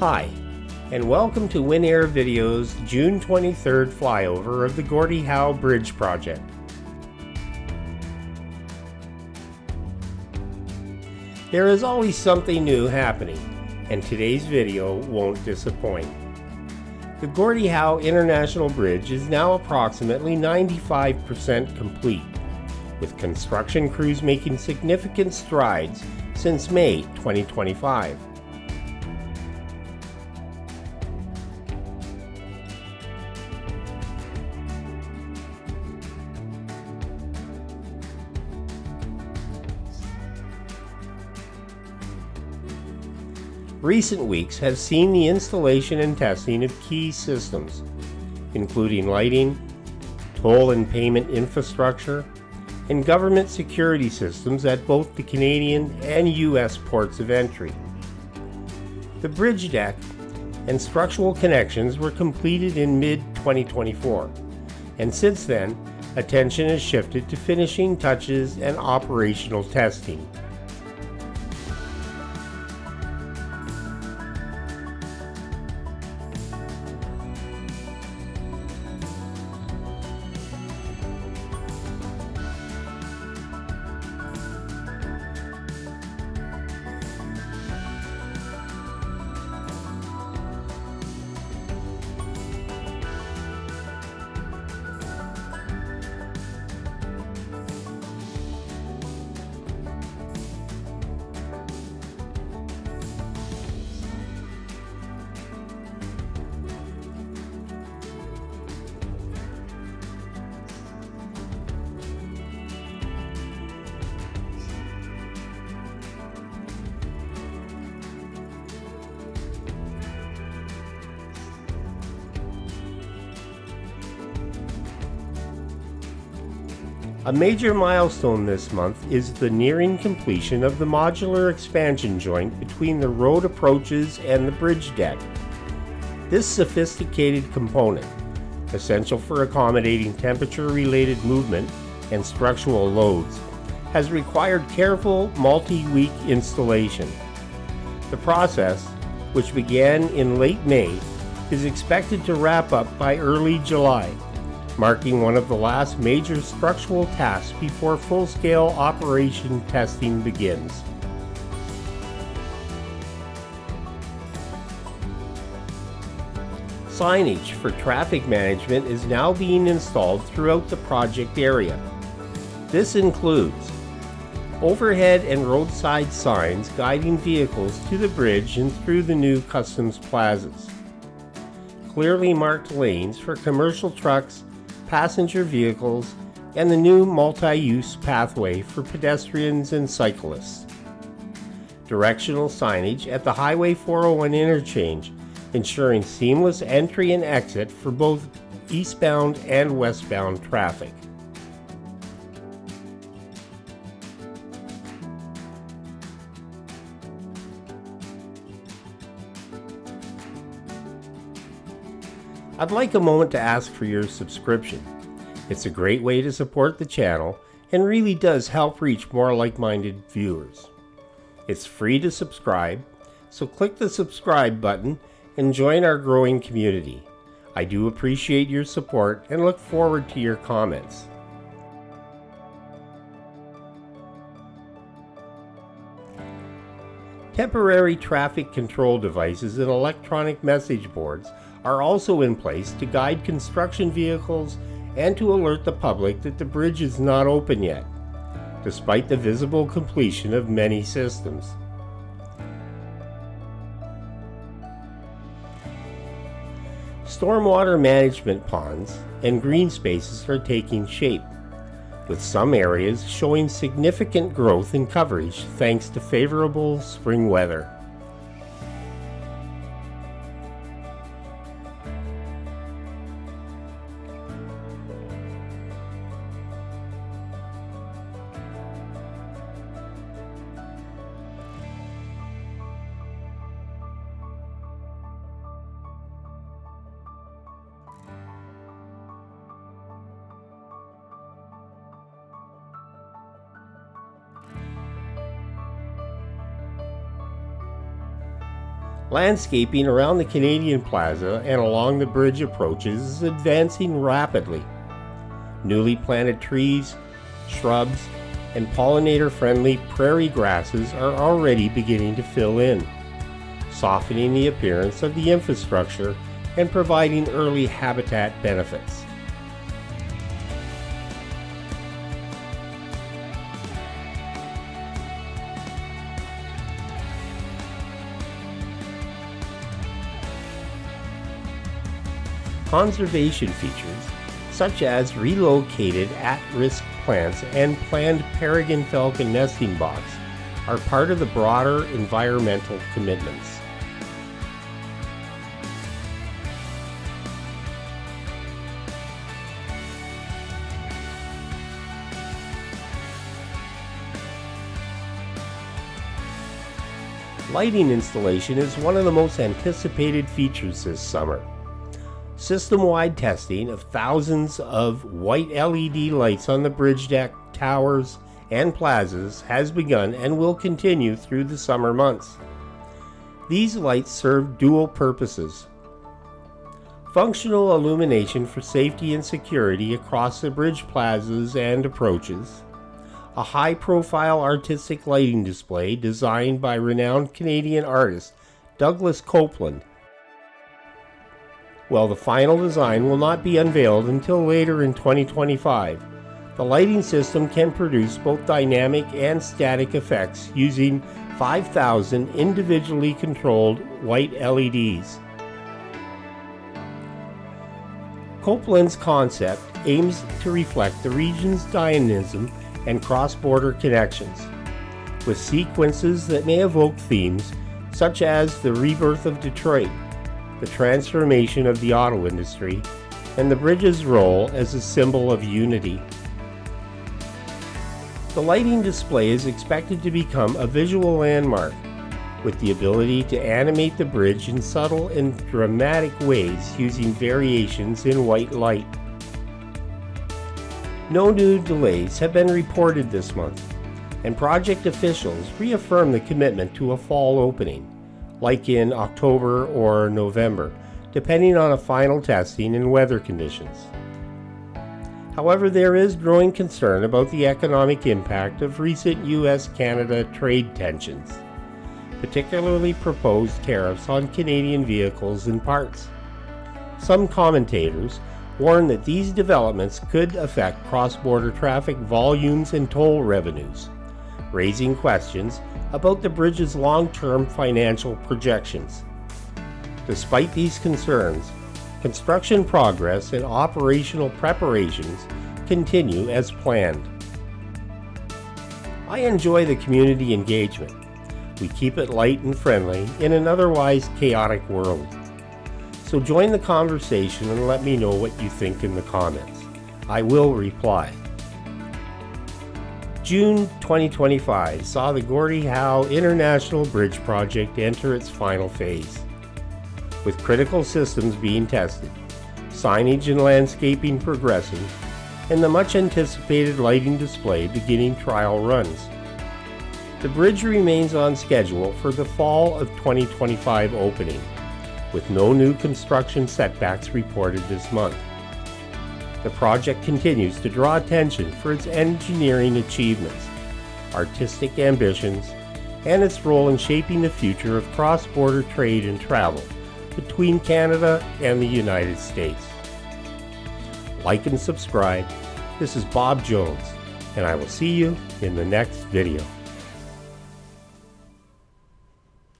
Hi, and welcome to WinAir Video's June 23rd flyover of the Gordie Howe Bridge project. There is always something new happening, and today's video won't disappoint. The Gordie Howe International Bridge is now approximately 95% complete, with construction crews making significant strides since May 2025. Recent weeks have seen the installation and testing of key systems, including lighting, toll and payment infrastructure, and government security systems at both the Canadian and U.S. ports of entry. The bridge deck and structural connections were completed in mid 2024, and since then, attention has shifted to finishing touches and operational testing. A major milestone this month is the nearing completion of the modular expansion joint between the road approaches and the bridge deck. This sophisticated component, essential for accommodating temperature-related movement and structural loads, has required careful multi-week installation. The process, which began in late May, is expected to wrap up by early July marking one of the last major structural tasks before full-scale operation testing begins. Signage for traffic management is now being installed throughout the project area. This includes overhead and roadside signs guiding vehicles to the bridge and through the new customs plazas, clearly marked lanes for commercial trucks passenger vehicles, and the new multi-use pathway for pedestrians and cyclists. Directional signage at the Highway 401 interchange, ensuring seamless entry and exit for both eastbound and westbound traffic. I'd like a moment to ask for your subscription. It's a great way to support the channel and really does help reach more like-minded viewers. It's free to subscribe, so click the subscribe button and join our growing community. I do appreciate your support and look forward to your comments. Temporary traffic control devices and electronic message boards are also in place to guide construction vehicles and to alert the public that the bridge is not open yet, despite the visible completion of many systems. Stormwater management ponds and green spaces are taking shape, with some areas showing significant growth in coverage thanks to favorable spring weather. Landscaping around the Canadian Plaza and along the bridge approaches is advancing rapidly. Newly planted trees, shrubs, and pollinator friendly prairie grasses are already beginning to fill in, softening the appearance of the infrastructure and providing early habitat benefits. Conservation features, such as relocated at-risk plants and planned peregrine falcon nesting box, are part of the broader environmental commitments. Lighting installation is one of the most anticipated features this summer. System-wide testing of thousands of white LED lights on the bridge deck, towers, and plazas has begun and will continue through the summer months. These lights serve dual purposes. Functional illumination for safety and security across the bridge plazas and approaches. A high profile artistic lighting display designed by renowned Canadian artist Douglas Coupland while the final design will not be unveiled until later in 2025. The lighting system can produce both dynamic and static effects using 5,000 individually controlled white LEDs. Coupland's concept aims to reflect the region's dynamism and cross-border connections, with sequences that may evoke themes such as the rebirth of Detroit the transformation of the auto industry, and the bridge's role as a symbol of unity. The lighting display is expected to become a visual landmark, with the ability to animate the bridge in subtle and dramatic ways using variations in white light. No new delays have been reported this month, and project officials reaffirm the commitment to a fall opening like in October or November, depending on a final testing and weather conditions. However, there is growing concern about the economic impact of recent US Canada trade tensions, particularly proposed tariffs on Canadian vehicles and parts. Some commentators warn that these developments could affect cross border traffic volumes and toll revenues, raising questions about the bridge's long-term financial projections. Despite these concerns, construction progress and operational preparations continue as planned. I enjoy the community engagement. We keep it light and friendly in an otherwise chaotic world. So join the conversation and let me know what you think in the comments. I will reply. June 2025 saw the Gordie Howe International Bridge Project enter its final phase. With critical systems being tested, signage and landscaping progressing, and the much anticipated lighting display beginning trial runs. The bridge remains on schedule for the fall of 2025 opening, with no new construction setbacks reported this month the project continues to draw attention for its engineering achievements, artistic ambitions, and its role in shaping the future of cross-border trade and travel between Canada and the United States. Like and subscribe. This is Bob Jones, and I will see you in the next video.